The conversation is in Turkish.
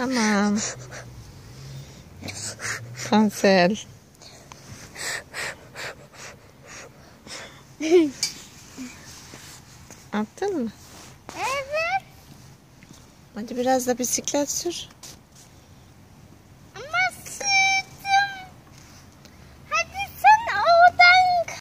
Tamam. Kansel. Attın mı? Evet. Hadi biraz da bisiklet sür.